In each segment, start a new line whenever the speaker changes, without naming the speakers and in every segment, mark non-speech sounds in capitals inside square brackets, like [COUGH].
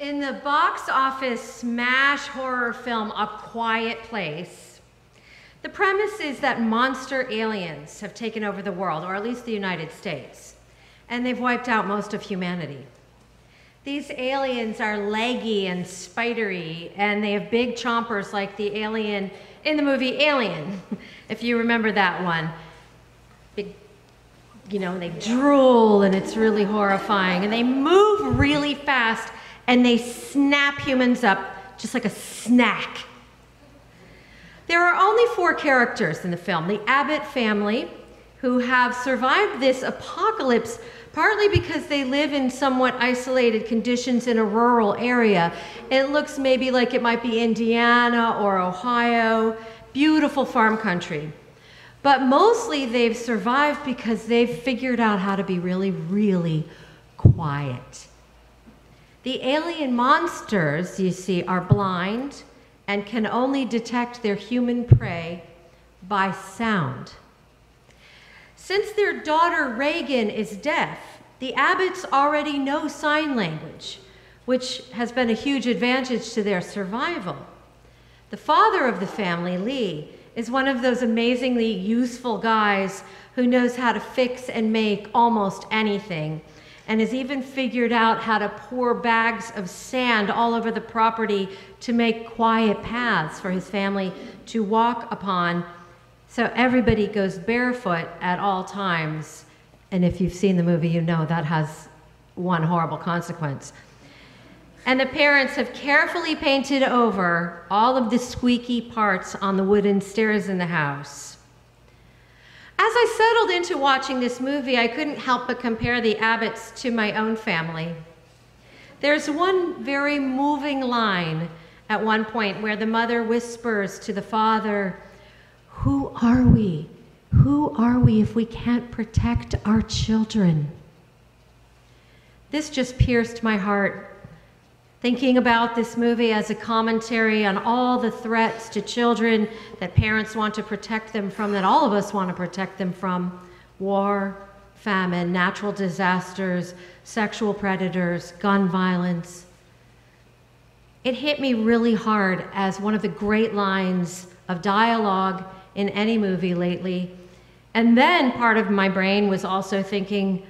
In the box office smash horror film A Quiet Place, the premise is that monster aliens have taken over the world, or at least the United States, and they've wiped out most of humanity. These aliens are leggy and spidery, and they have big chompers like the alien in the movie Alien, [LAUGHS] if you remember that one. Big, you know, they drool, and it's really horrifying, and they move really fast and they snap humans up just like a snack. There are only four characters in the film the Abbott family, who have survived this apocalypse partly because they live in somewhat isolated conditions in a rural area. It looks maybe like it might be Indiana or Ohio, beautiful farm country. But mostly they've survived because they've figured out how to be really, really quiet. The alien monsters, you see, are blind and can only detect their human prey by sound. Since their daughter Regan is deaf, the Abbotts already know sign language, which has been a huge advantage to their survival. The father of the family, Lee, is one of those amazingly useful guys who knows how to fix and make almost anything and has even figured out how to pour bags of sand all over the property to make quiet paths for his family to walk upon. So everybody goes barefoot at all times. And if you've seen the movie, you know that has one horrible consequence. And the parents have carefully painted over all of the squeaky parts on the wooden stairs in the house. As I settled into watching this movie, I couldn't help but compare the Abbotts to my own family. There's one very moving line at one point where the mother whispers to the father, Who are we? Who are we if we can't protect our children? This just pierced my heart Thinking about this movie as a commentary on all the threats to children that parents want to protect them from, that all of us want to protect them from war, famine, natural disasters, sexual predators, gun violence. It hit me really hard as one of the great lines of dialogue in any movie lately. And then part of my brain was also thinking,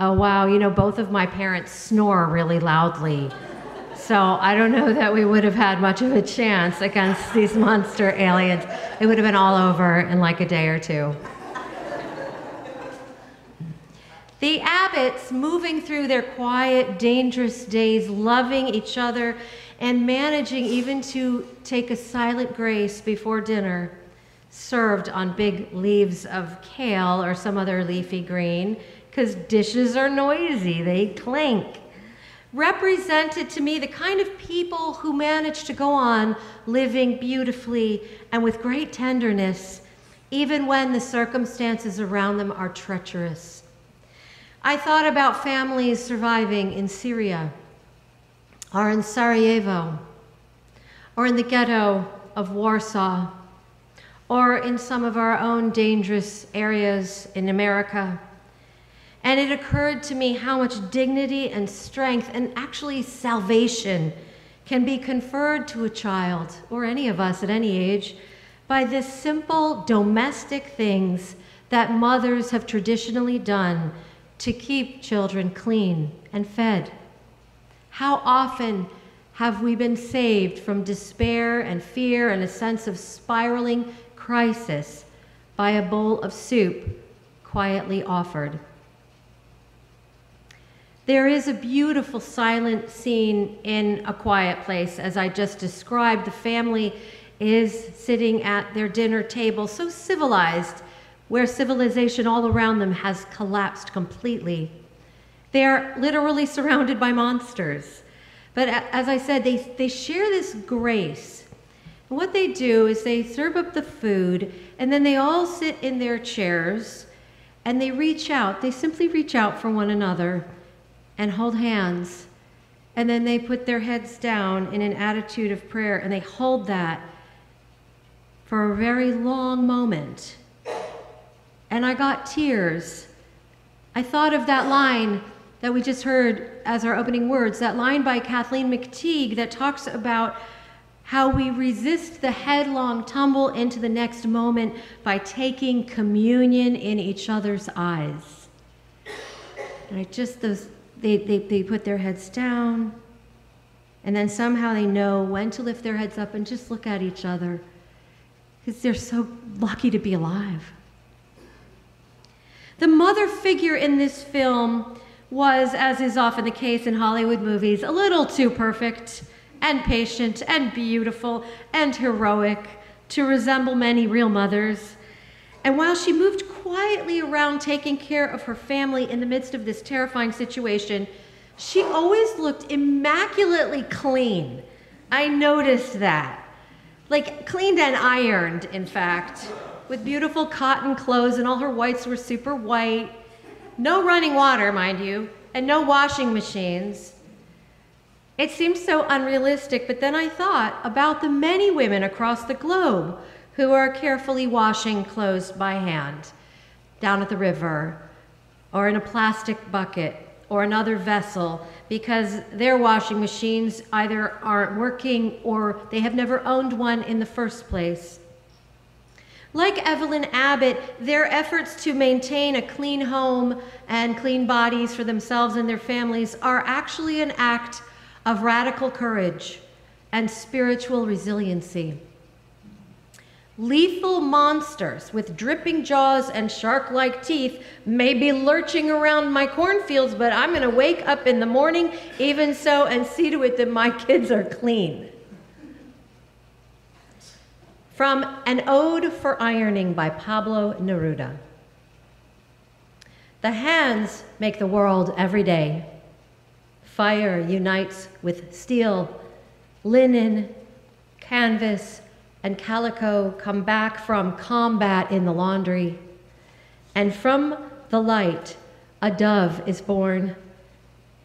oh, wow, you know, both of my parents snore really loudly. So I don't know that we would have had much of a chance against these monster aliens. It would have been all over in like a day or two. The Abbotts, moving through their quiet, dangerous days, loving each other, and managing even to take a silent grace before dinner, served on big leaves of kale or some other leafy green, because dishes are noisy, they clink represented to me the kind of people who manage to go on living beautifully and with great tenderness, even when the circumstances around them are treacherous. I thought about families surviving in Syria, or in Sarajevo, or in the ghetto of Warsaw, or in some of our own dangerous areas in America. And it occurred to me how much dignity and strength and actually salvation can be conferred to a child, or any of us at any age, by the simple domestic things that mothers have traditionally done to keep children clean and fed. How often have we been saved from despair and fear and a sense of spiraling crisis by a bowl of soup quietly offered? There is a beautiful silent scene in A Quiet Place, as I just described. The family is sitting at their dinner table, so civilized, where civilization all around them has collapsed completely. They are literally surrounded by monsters. But as I said, they, they share this grace. What they do is they serve up the food, and then they all sit in their chairs and they reach out. They simply reach out for one another and hold hands. And then they put their heads down in an attitude of prayer and they hold that for a very long moment. And I got tears. I thought of that line that we just heard as our opening words, that line by Kathleen McTigue that talks about how we resist the headlong tumble into the next moment by taking communion in each other's eyes. And I just, those, they, they, they put their heads down, and then somehow they know when to lift their heads up and just look at each other because they're so lucky to be alive. The mother figure in this film was, as is often the case in Hollywood movies, a little too perfect and patient and beautiful and heroic to resemble many real mothers. And while she moved quietly around taking care of her family in the midst of this terrifying situation, she always looked immaculately clean. I noticed that. Like cleaned and ironed, in fact, with beautiful cotton clothes, and all her whites were super white. No running water, mind you, and no washing machines. It seemed so unrealistic, but then I thought about the many women across the globe who are carefully washing clothes by hand down at the river or in a plastic bucket or another vessel because their washing machines either aren't working or they have never owned one in the first place. Like Evelyn Abbott, their efforts to maintain a clean home and clean bodies for themselves and their families are actually an act of radical courage and spiritual resiliency. Lethal monsters with dripping jaws and shark like teeth may be lurching around my cornfields, but I'm going to wake up in the morning, even so, and see to it that my [LAUGHS] kids are clean. From An Ode for Ironing by Pablo Neruda. The hands make the world every day. Fire unites with steel, linen, canvas, and calico come back from combat in the laundry. And from the light, a dove is born.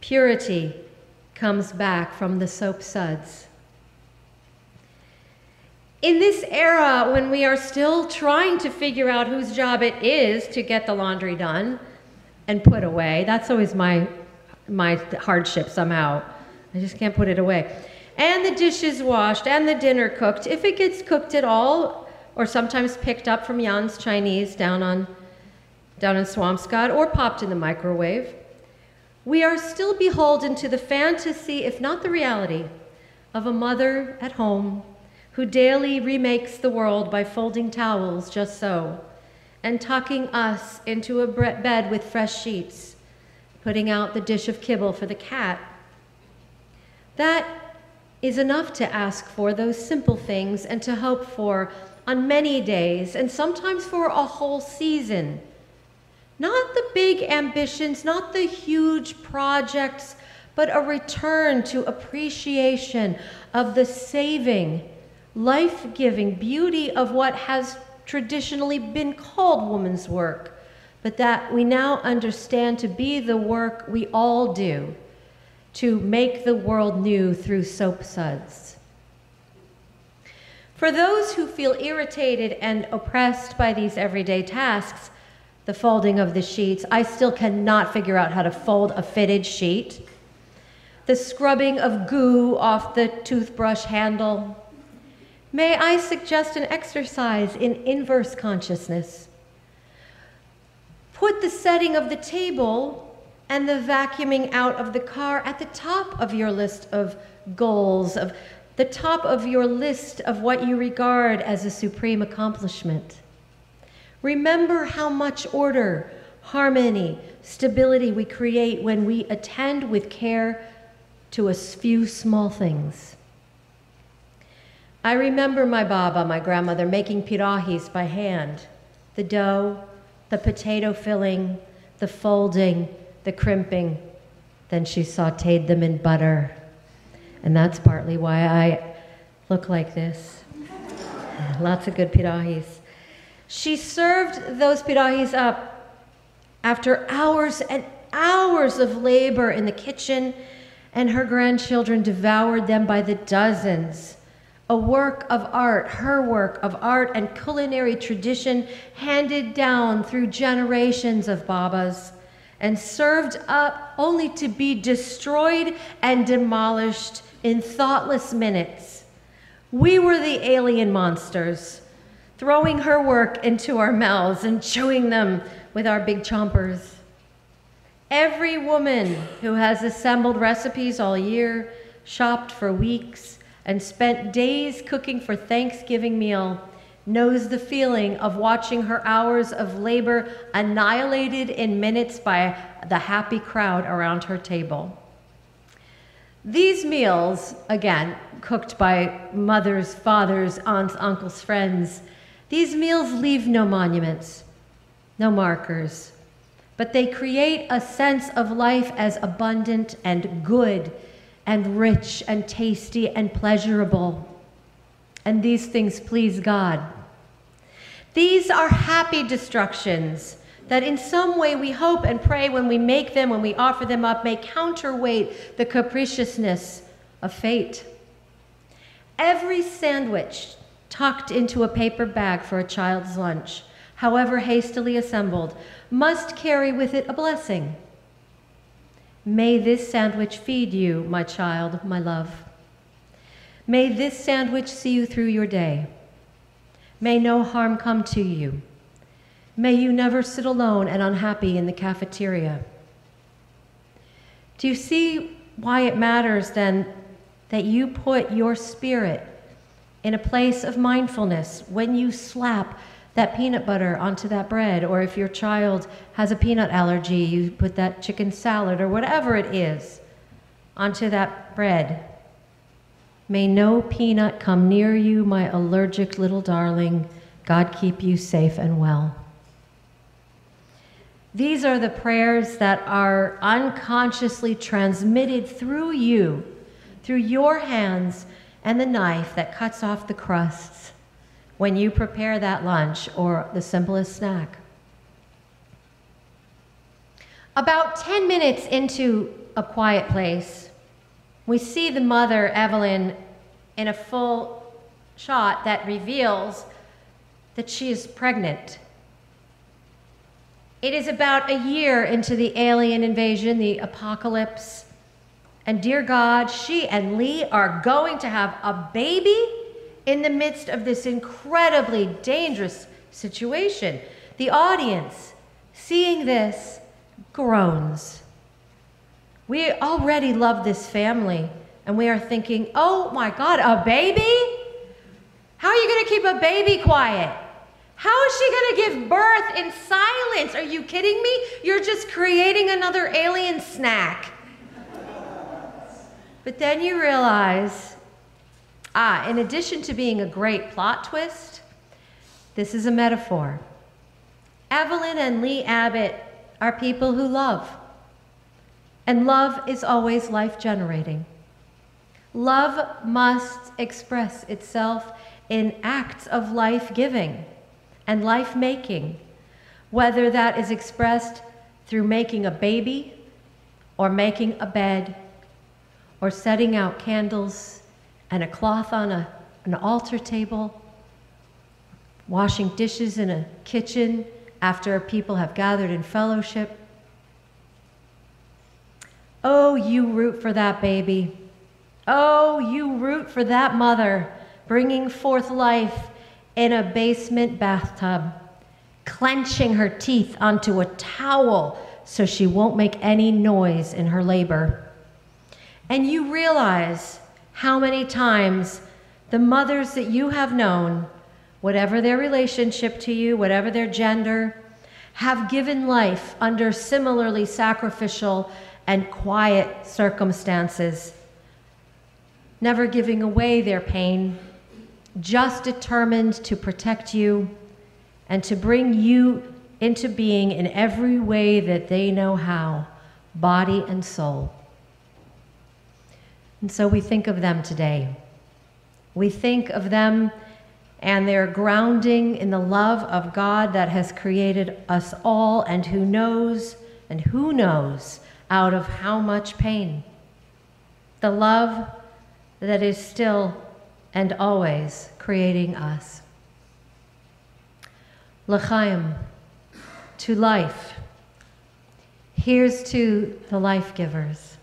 Purity comes back from the soap suds. In this era, when we are still trying to figure out whose job it is to get the laundry done and put away, that's always my my hardship somehow. I just can't put it away. And the dishes washed and the dinner cooked, if it gets cooked at all, or sometimes picked up from Jan's Chinese down on down in Swampscott or popped in the microwave. We are still beholden to the fantasy, if not the reality, of a mother at home who daily remakes the world by folding towels just so and tucking us into a bed with fresh sheets putting out the dish of kibble for the cat. That is enough to ask for those simple things and to hope for on many days and sometimes for a whole season. Not the big ambitions, not the huge projects, but a return to appreciation of the saving, life giving beauty of what has traditionally been called woman's work but that we now understand to be the work we all do to make the world new through soap suds. For those who feel irritated and oppressed by these everyday tasks, the folding of the sheets, I still cannot figure out how to fold a fitted sheet. The scrubbing of goo off the toothbrush handle. May I suggest an exercise in inverse consciousness? Put the setting of the table and the vacuuming out of the car at the top of your list of goals, of the top of your list of what you regard as a supreme accomplishment. Remember how much order, harmony, stability we create when we attend with care to a few small things. I remember my baba, my grandmother, making pirahis by hand. The dough, the potato filling, the folding, the crimping. Then she sauteed them in butter. And that's partly why I look like this. Lots of good pirahis. She served those pirahis up after hours and hours of labor in the kitchen, and her grandchildren devoured them by the dozens a work of art, her work of art and culinary tradition handed down through generations of Babas and served up only to be destroyed and demolished in thoughtless minutes. We were the alien monsters, throwing her work into our mouths and chewing them with our big chompers. Every woman who has assembled recipes all year, shopped for weeks, and spent days cooking for Thanksgiving meal knows the feeling of watching her hours of labor annihilated in minutes by the happy crowd around her table. These meals, again, cooked by mothers, fathers, aunts, uncles, friends, these meals leave no monuments, no markers, but they create a sense of life as abundant and good and rich and tasty and pleasurable. And these things please God. These are happy destructions that in some way we hope and pray when we make them, when we offer them up, may counterweight the capriciousness of fate. Every sandwich tucked into a paper bag for a child's lunch, however hastily assembled, must carry with it a blessing. May this sandwich feed you, my child, my love. May this sandwich see you through your day. May no harm come to you. May you never sit alone and unhappy in the cafeteria. Do you see why it matters then that you put your spirit in a place of mindfulness when you slap that peanut butter onto that bread, or if your child has a peanut allergy, you put that chicken salad or whatever it is onto that bread? May no peanut come near you, my allergic little darling. God keep you safe and well. These are the prayers that are unconsciously transmitted through you, through your hands and the knife that cuts off the crusts when you prepare that lunch or the simplest snack. About 10 minutes into a quiet place, we see the mother, Evelyn, in a full shot that reveals that she is pregnant. It is about a year into the alien invasion, the apocalypse. And dear God, she and Lee are going to have a baby in the midst of this incredibly dangerous situation. The audience, seeing this, groans. We already love this family, and we are thinking, oh my God, a baby? How are you going to keep a baby quiet? How is she going to give birth in silence? Are you kidding me? You're just creating another alien snack. But then you realize, ah, in addition to being a great plot twist, this is a metaphor. Evelyn and Lee Abbott are people who love. And love is always life generating. Love must express itself in acts of life giving and life making, whether that is expressed through making a baby or making a bed or setting out candles and a cloth on a, an altar table, washing dishes in a kitchen after people have gathered in fellowship Oh, you root for that baby. Oh, you root for that mother bringing forth life in a basement bathtub, clenching her teeth onto a towel so she won't make any noise in her labor. And you realize how many times the mothers that you have known, whatever their relationship to you, whatever their gender, have given life under similarly sacrificial and quiet circumstances, never giving away their pain, just determined to protect you and to bring you into being in every way that they know how, body and soul. And so we think of them today. We think of them and their grounding in the love of God that has created us all and who knows and who knows out of how much pain. The love that is still and always creating us. L'chaim, to life. Here's to the life givers.